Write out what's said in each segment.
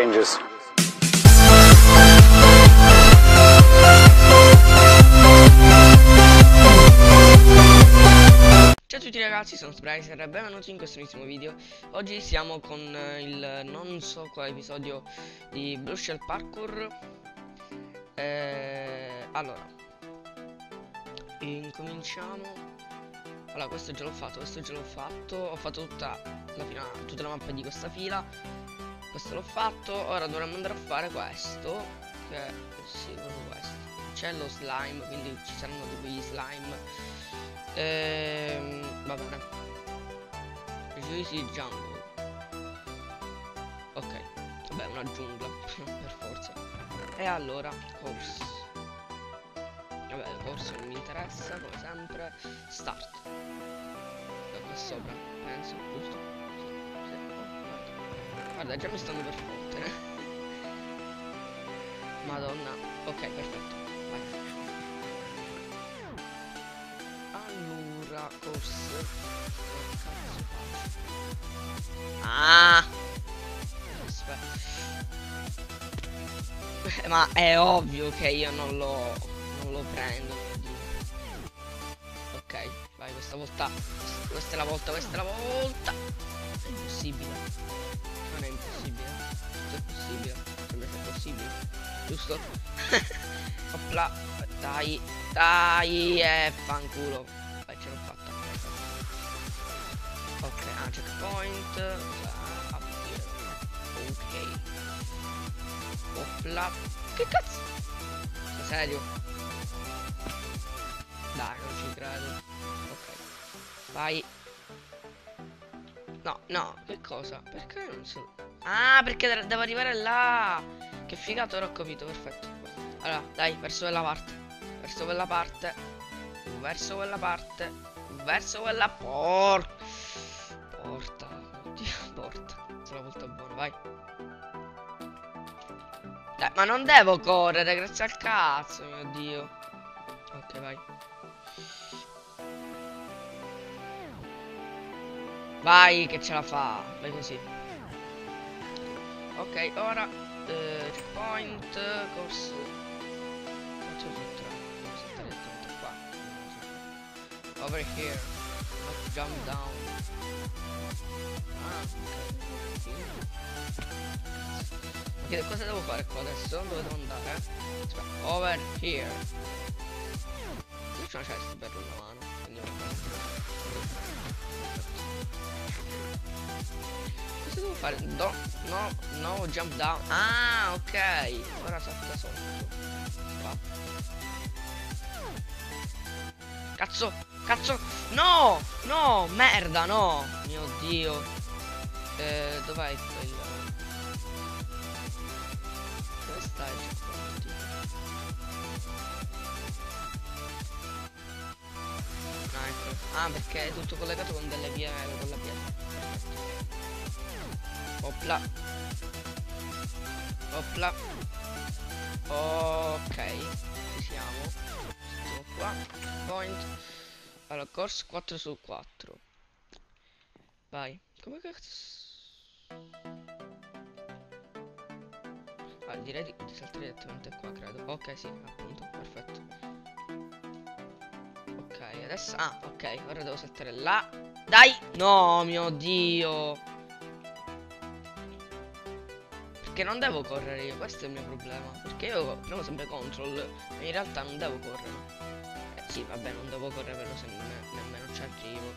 changes. Ciao a tutti ragazzi, sono Spricer e benvenuti in questo nuovissimo video. Oggi siamo con eh, il non so quale episodio di Blue Shell Parkour. Eh, Allora Incominciamo. Allora questo già l'ho fatto, questo già l'ho fatto. Ho fatto tutta la, fila, tutta la mappa di questa fila Questo l'ho fatto, ora dovremmo andare a fare questo Che è, proprio questo C'è lo slime, quindi ci saranno degli slime Ehm, va bene. Juicy Jungle. Ok, vabbè, una giungla, per forza. E allora, course. Vabbè, il non mi interessa, come sempre. Start. Da qua sopra, penso, giusto? Guarda. già mi stanno per fottere. Madonna. Ok, perfetto. Vai. Allora, corse. Ah! Aspetta. Ma è ovvio che io non lo non lo prendo. Ok, vai questa volta. Questa è la volta, questa è la volta. È impossibile. Non è impossibile. Tutto è possibile. Sembra sia possibile. Giusto? Opla. Dai, dai, eh, fanculo. Vai, ce l'ho fatta. Ok, ah, checkpoint. Ah, ok. Opla. Che cazzo? Sei serio? Dai, non ci credo. Ok. Vai. No, no, che cosa? Perché non so? Ah, perché devo arrivare là. Che figato, ora ho capito, perfetto. Allora, dai, verso quella parte. Verso quella parte. Verso quella parte. Verso quella porta. Porta. Oddio, porta. Se la volta buona, vai. Dai, ma non devo correre, grazie al cazzo, mio dio. Ok, vai. Vai, che ce la fa. Vai così. Ok, ora. Eh, checkpoint. Corso. Faccio saltare tutto qua. Over here. Not jump down. Ah, ok. Ok, cosa devo fare qua adesso? Dove devo andare? Aspetta, over here. Qui c'è una cesta per una mano. Fare? No, no, no, jump down. Ah, ok. Ora salta sotto. Qua. Cazzo, cazzo. No, no, merda, no. Mio dio. Eh, dov'è il... Dove sta il ecco. Ah, perché è tutto collegato con delle vie con la pietra. Opla. Opla. Ok, ci siamo. Siamo qua. Point. Allora, course 4 su 4. Vai. Come cazzo? Ah, direi di, di saltare direttamente qua, credo. Ok, sì, appunto, perfetto. Ok, adesso... Ah, ok, ora devo saltare là. Dai! No, mio Dio! Perché non devo correre io, questo è il mio problema. Perché io premo sempre control, ma in realtà non devo correre. Eh sì, vabbè, non devo correre però se ne nemmeno ci arrivo.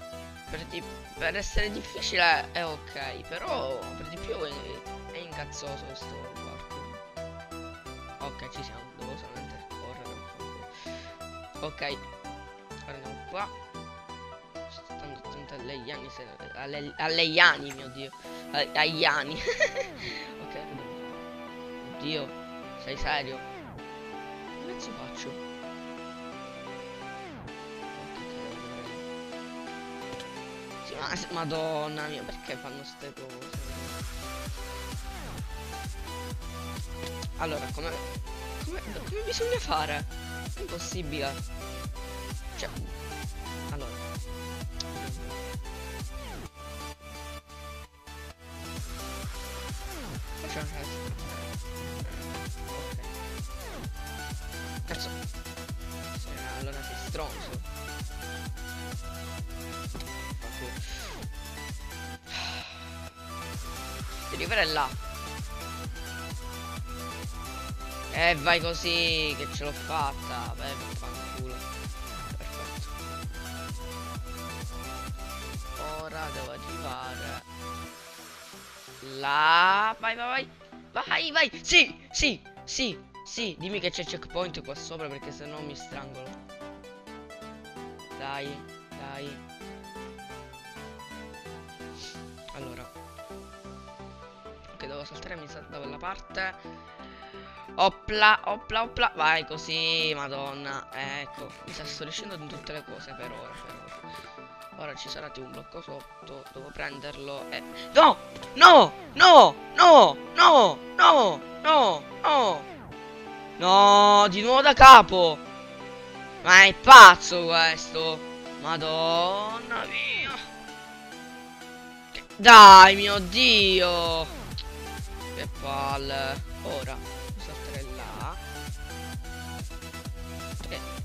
Per, di per, essere difficile è ok, però per di più è, è incazzoso questo parkour. Ok, ci siamo, devo solamente correre. Ok, andiamo qua. Stando attento alle iani, se, alle, alle iani, mio dio. Agli iani. ok, Oddio, sei serio? Che cazzo faccio? Sì, ma madonna mia, perché fanno ste cose? Allora, come, come, come bisogna fare? Impossibile. Cioè, Deliver è là. Eh vai così che ce l'ho fatta. Beh vaffanculo. Perfetto. Ora devo arrivare Là. Vai vai vai. Vai vai. Sì sì sì sì. Dimmi che c'è checkpoint qua sopra perché sennò mi strangolo. Dai, dai. Allora. Ok, devo saltare mi sa da quella parte. Opla, opla, opla. Vai così, madonna. Ecco, mi sto riuscendo in tutte le cose per ora, per ora. Ora ci sarà un blocco sotto. Devo prenderlo e... No! No! No! No! No! No! No! No! No! Di nuovo da capo! Ma è pazzo questo! Madonna mia! Dai, mio Dio! Che palle! Ora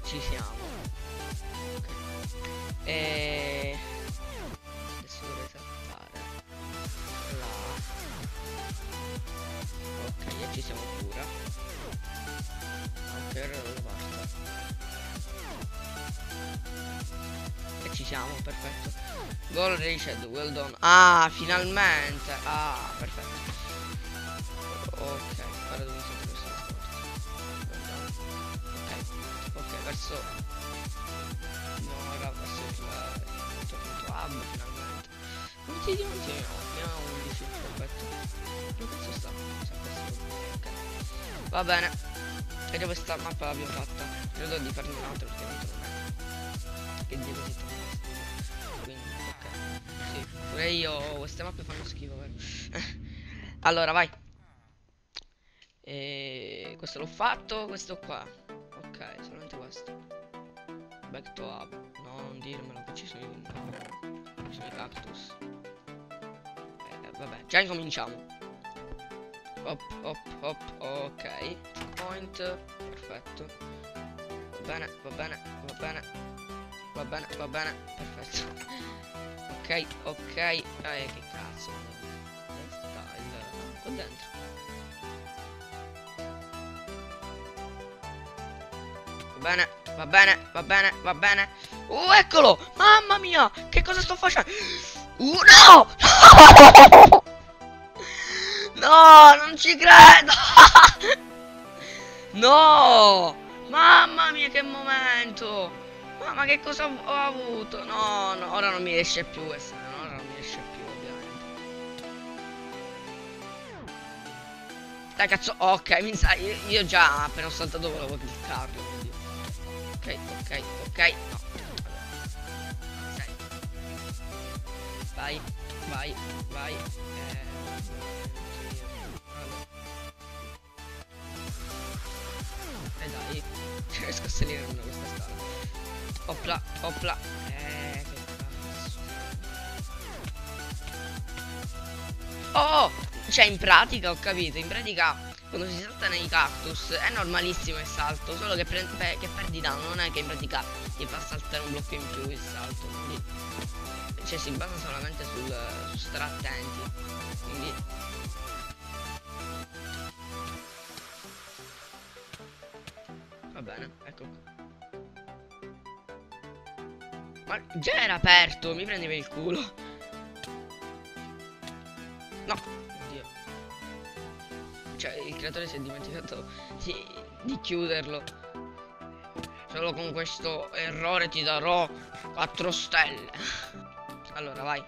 ci siamo okay. e ok ci siamo pure per basta e ci siamo perfetto gol reached well done ah finalmente ah perfetto ok ora dove sono questo ok ok verso no raga verso il punto punto hub finalmente non ti dimentichiamo abbiamo 11 perfetto va bene e questa mappa l'abbiamo fatta credo di farne un'altra perché non è che dico così quindi ok sì pure io queste mappe fanno schifo vero allora vai e questo l'ho fatto questo qua Ok, solamente questo. Back to hub. No, non dirmelo che ci sono i, ci sono i cactus. Eh, vabbè, già incominciamo. Hop, hop, hop, ok. Point, perfetto. Va bene, va bene, va bene. Va bene, va bene, perfetto. ok, ok. Eh, che cazzo. Sta il... qua dentro. Va bene, va bene, va bene, va bene. Uh, eccolo! Mamma mia! Che cosa sto facendo? Uh, no! No, non ci credo! no! Mamma mia, che momento! Mamma, che cosa ho avuto? No, no, ora non mi riesce più questa. No, non riesce più, ovviamente. Dai, cazzo, ok, mi sa, io, io già appena ho saltato volevo cliccarlo ok, ok, no. Allora. Vai, vai, vai. Eh salire da questa scala. Opla, opla. Eh, che cazzo. Oh, cioè in pratica ho capito, in pratica quando si salta nei cactus è normalissimo il salto, solo che, che perdi danno, non è che in pratica ti fa saltare un blocco in più il salto, quindi cioè si basa solamente sul, su stare attenti, quindi bene, ecco Ma già era aperto, mi prendi per il culo. No cioè il creatore si è dimenticato di, di chiuderlo. Solo con questo errore ti darò 4 stelle. Allora vai.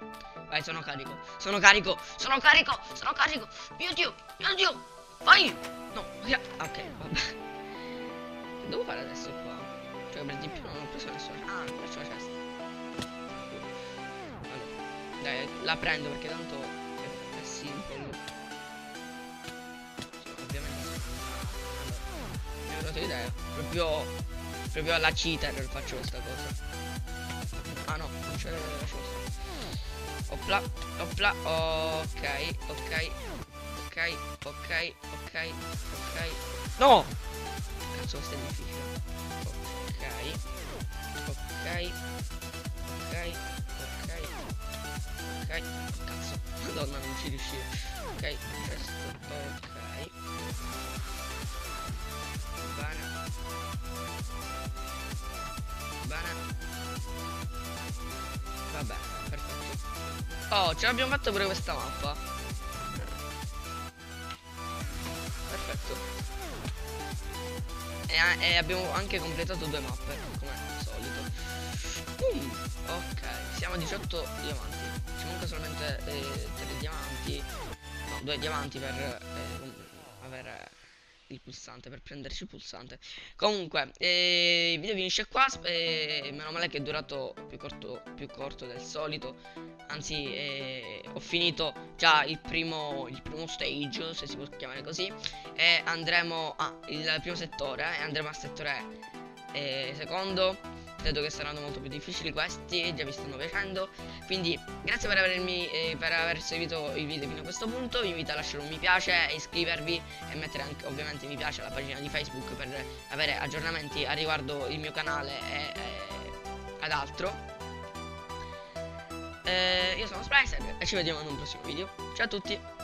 Vai sono carico. Sono carico. Sono carico. Sono carico. Mio dio mio dio vai. No ok vabbè devo fare adesso qua cioè per esempio non ho preso nessuno. Ah. Ho preso la cesta allora dai la prendo perché tanto è, è simple. Dato idea. Proprio, proprio alla cheater faccio questa cosa. Ah no, non c'è la cosa. Opla, opla, ok, ok, ok, ok, ok, ok. No! Cazzo, questo è difficile. Ok, ok, ok, ok, ok, cazzo. Madonna, non ci riuscivo. Ok, questo, ok. Bene. Bene. Vabbè, perfetto. Oh, ce l'abbiamo fatta pure questa mappa. E, e abbiamo anche completato due mappe, come al solito. Um, ok, siamo a 18 diamanti. Ci manca solamente eh, 3 diamanti. No, 2 diamanti per eh, avere il pulsante per prenderci il pulsante. Comunque eh, il video finisce qua eh, meno male che è durato più corto, più corto del solito. Anzi eh, ho finito già il primo, il primo stage se si può chiamare così e andremo a ah, il primo settore e andremo al settore eh, secondo credo che saranno molto più difficili questi già vi stanno piacendo quindi grazie per avermi eh, per aver seguito il video fino a questo punto. Vi invito a lasciare un mi piace e iscrivervi e mettere anche ovviamente mi piace alla pagina di facebook per avere aggiornamenti a riguardo il mio canale e, e ad altro. Eh, io sono Splicer e ci vediamo in un prossimo video. Ciao a tutti